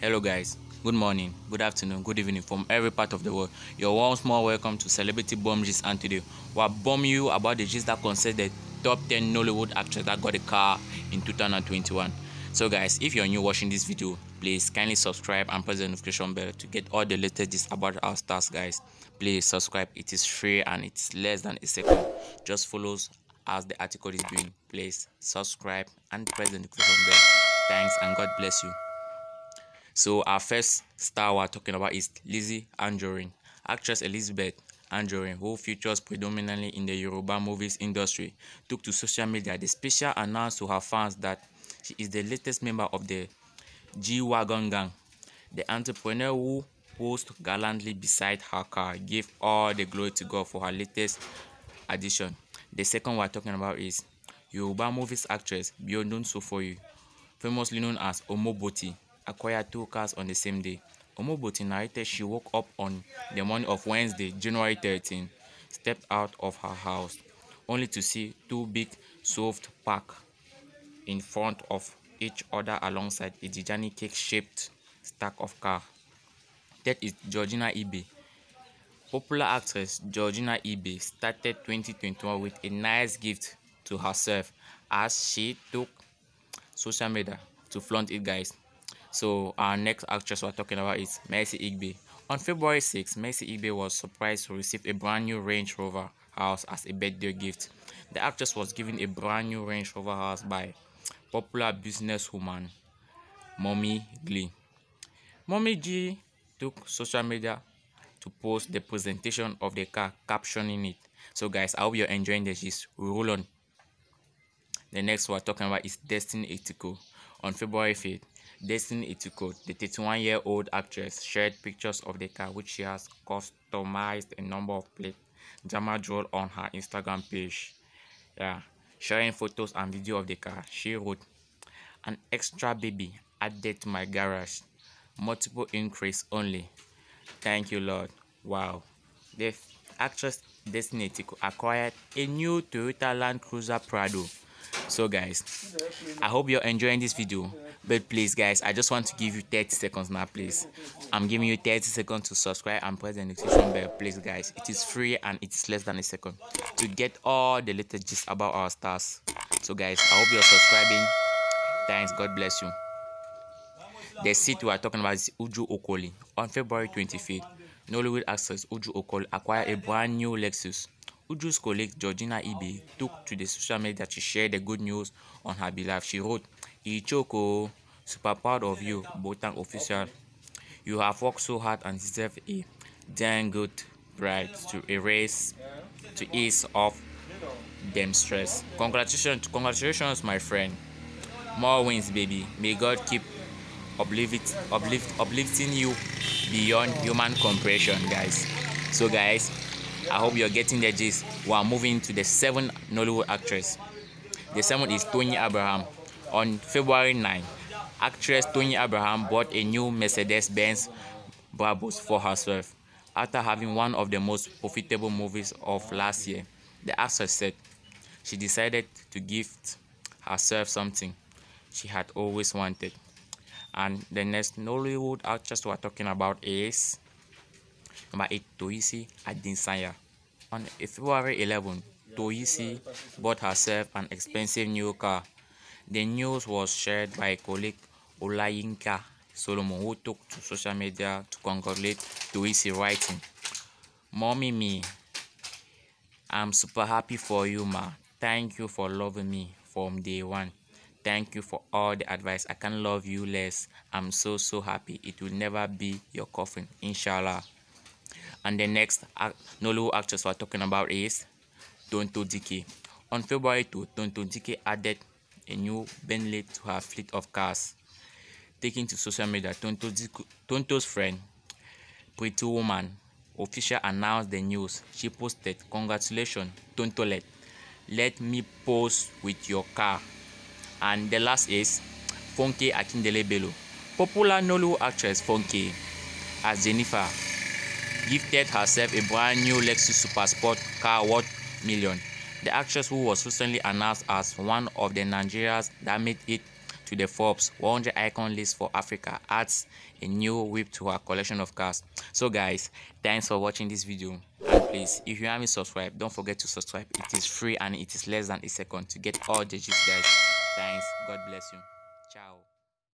Hello, guys. Good morning, good afternoon, good evening from every part of the world. You're once more welcome to Celebrity Bomb Gist, and today we'll bomb you about the gist that concerns the top 10 Nollywood actors that got a car in 2021. So, guys, if you're new watching this video, please kindly subscribe and press the notification bell to get all the latest gist about our stars, guys. Please subscribe, it is free and it's less than a second. Just follows as the article is doing. Please subscribe and press the notification bell. Thanks and God bless you. So our first star we're talking about is Lizzie Anjorin. Actress Elizabeth Anjorin, who features predominantly in the Yoruba movies industry, took to social media the special announced to her fans that she is the latest member of the G-Wagon gang. The entrepreneur who posed gallantly beside her car gave all the glory to God for her latest addition. The second we're talking about is Yoruba movies actress Biodun Sofoyu, famously known as Omoboti acquired two cars on the same day. Omoboti narrated she woke up on the morning of Wednesday, January 13, stepped out of her house, only to see two big soft park in front of each other alongside a Dijani cake-shaped stack of cars. That is Georgina Ibe. Popular actress Georgina Ibe started 2021 with a nice gift to herself as she took social media to flaunt it guys so our next actress we're talking about is Mercy Igbe. On February 6, Mercy Igbe was surprised to receive a brand new Range Rover house as a birthday gift. The actress was given a brand new Range Rover house by popular businesswoman Mommy Glee. Mommy G took social media to post the presentation of the car, captioning it. So guys, I hope you're enjoying this. Just roll on. The next we're talking about is Destiny Etiko. On February 5th, Destiny Etiko, the 31-year-old actress, shared pictures of the car which she has customized a number of plate drama drawn on her Instagram page. Yeah, sharing photos and video of the car. She wrote, "An extra baby added to my garage, multiple increase only. Thank you, Lord. Wow." The actress Destiny Etiko acquired a new Toyota Land Cruiser Prado so guys i hope you're enjoying this video. But please guys i just want to give you 30 seconds now please. I'm giving you 30 seconds to subscribe and press the notification bell please guys. It is free and it is less than a second to get all the latest gist about our stars. So guys i hope you're subscribing. Thanks. God bless you. The seat we are talking about is uju okoli. On february 25th nollywood actress uju okoli acquired a brand new lexus Uju's colleague Georgina Ibeh took to the social media to share the good news on her behalf. She wrote, Ichoko, oh, super proud of you, Botang official. You have worked so hard and deserve a damn good bride to erase, to ease off them stress. Congratulations, congratulations, my friend. More wins, baby. May God keep uplift, uplift, uplifting you beyond human comprehension, guys. So, guys, I hope you're getting the gist. We are moving to the seventh Nollywood actress. The seventh is Toyin Abraham. On February 9, actress Toyin Abraham bought a new Mercedes-Benz Brabus for herself after having one of the most profitable movies of last year. The actress said she decided to gift herself something she had always wanted. And the next Nollywood actress we're talking about is Number 8. Toyosi Adesanya. On February 11, Toyosi bought herself an expensive new car. The news was shared by colleague Olayinka Solomon, who took to social media to congratulate Toyosi, writing, Mommy me, I'm super happy for you, ma. Thank you for loving me from day one. Thank you for all the advice. I can't love you less. I'm so, so happy. It will never be your coffin, inshallah. And the next Nollywood actress we're talking about is Tonto Dike. On February 2, Tonto Dike added a new Bentley to her fleet of cars. Taking to social media, Tonto Dike, Tonto's friend, Pretty Woman, official announced the news. She posted, Congratulations, Tontolet. Let me pose with your car. And the last is Funke Akindele Bello. Popular Nollywood actress Funke as Jennifer gifted herself a brand new Lexus Super Sport car worth million. The actress who was recently announced as one of the Nigerians that made it to the Forbes 100 icon list for Africa adds a new whip to her collection of cars. So guys, thanks for watching this video. And please, if you haven't subscribed, don't forget to subscribe. It is free and it is less than a second to get all the gist guys. Thanks. God bless you. Ciao.